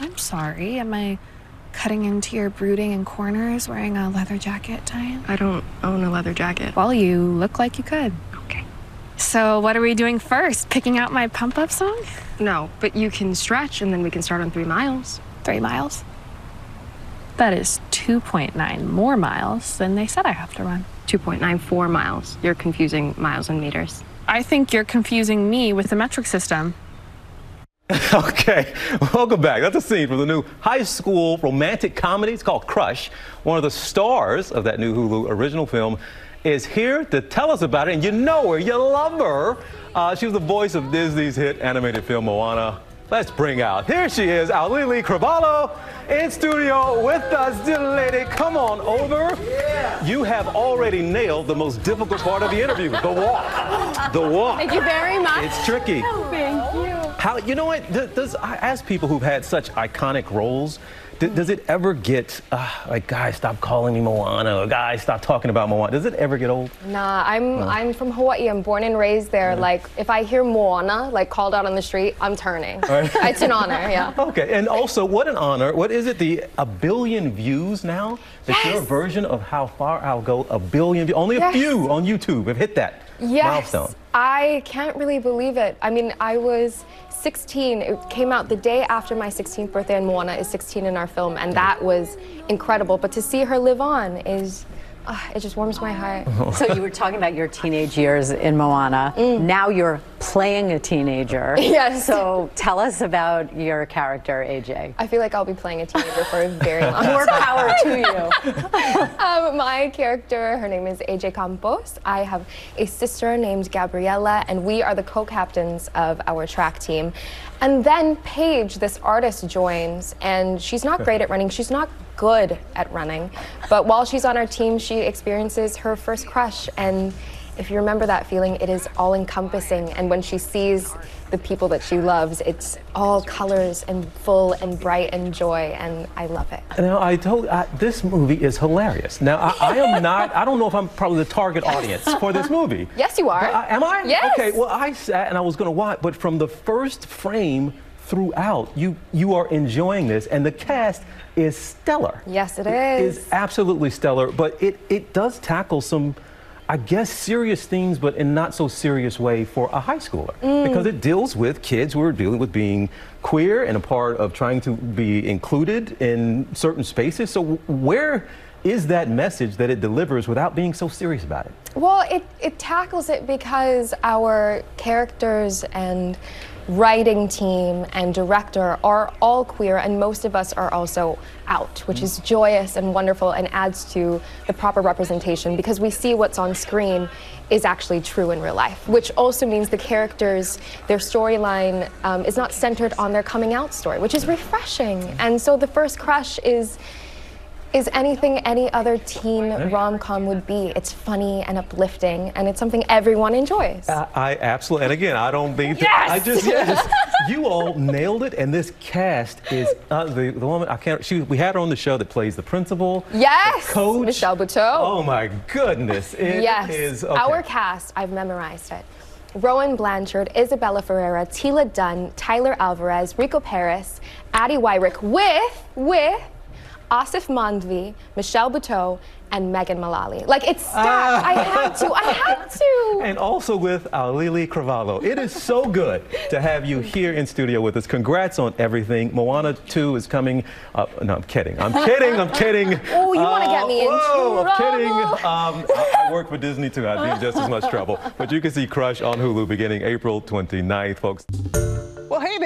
I'm sorry. Am I cutting into your brooding in corners wearing a leather jacket, Diane? I don't own a leather jacket. Well, you look like you could. Okay. So, what are we doing first? Picking out my pump up song? No, but you can stretch and then we can start on three miles. Three miles? That is 2.9 more miles than they said I have to run. 2.94 miles. You're confusing miles and meters. I think you're confusing me with the metric system. Okay, welcome back. That's a scene from the new high school romantic comedy. It's called Crush. One of the stars of that new Hulu original film is here to tell us about it. And you know her, you love her. Uh, she was the voice of Disney's hit animated film Moana. Let's bring out, here she is, Auli'i Cravalho in studio with us. Dear lady, come on over. Yeah. You have already nailed the most difficult part of the interview, the walk. The walk. Thank you very much. It's tricky. Thank you. How you know what? Does, does I ask people who've had such iconic roles? d- Does it ever get uh, like, guys, stop calling me Moana, or guys, stop talking about Moana? Does it ever get old? Nah, I'm I'm from Hawaii. I'm born and raised there. Like if I hear Moana like called out on the street, I'm turning. it's an honor, yeah. Okay, and also, what an honor. What is it? The a billion views now. That your version of how far I'll go, a billion. views. Only a Yes. few on YouTube have hit that Yes. milestone. I can't really believe it. I mean, I was 16. It came out the day after my 16th birthday, and Moana is 16 in our film, and that was incredible. But to see her live on is, it just warms my heart. So you were talking about your teenage years in Moana. Now you're playing a teenager. Yes. So tell us about your character, AJ. I feel like I'll be playing a teenager for a very long time. More power to you. Um, my character, her name is AJ Campos. I have a sister named Gabriela, and we are the co captains of our track team. And then Paige, this artist, joins, and she's not great at running. She's not good at running. But while she's on our team, she experiences her first crush. And if you remember that feeling, it is all encompassing. And when she sees the people that she loves, it's all colors and full and bright and joy. And I love it. Now, I told I, this movie is hilarious. Now, I, I am not. I don't know if I'm probably the target audience for this movie. Yes, you are. I- am I? Yes. Okay. Well, I sat and I was going to watch, but from the first frame throughout, you you are enjoying this, and the cast is stellar. Yes, it It is. is absolutely stellar, but it it does tackle some. I guess serious things, but in not so serious way for a high schooler, mm. because it deals with kids who are dealing with being queer and a part of trying to be included in certain spaces. So where is that message that it delivers without being so serious about it? Well, it, it tackles it because our characters and writing team and director are all queer, and most of us are also out, which is joyous and wonderful and adds to the proper representation because we see what's on screen is actually true in real life, which also means the characters, their storyline um, is not centered on their coming out story, which is refreshing. And so the first crush is is anything any other teen rom-com would be. It's funny and uplifting, and it's something everyone enjoys. I, I absolutely, and again, I don't mean. to- Yes! I just yes, you all nailed it, and this cast is uh, the the woman I can't. She we had her on the show that plays the principal. yes, the coach. Michelle Buteau. Oh my goodness! It yes, is- okay. our cast. I've memorized it. Rowan Blanchard, Isabella Ferreira, Teala Dunn, Tyler Alvarez, Rico Paris, Addie Weyrich, with with Aasif Mandvi, Michelle Buteau, and Megan Mullally. Like it's ah. stacked. I had to. I had to. And also with uh, Auli'i Cravalho. It is so good to have you here in studio with us. Congrats on everything. Moana 2 is coming up. No, I'm kidding. I'm kidding. I'm kidding. Oh, you wanna get me in uh, whoa, I'm kidding. trouble. Um, I, I work for Disney too. I'd be in just as much trouble. But you can see Crush on Hulu beginning April 29th, folks.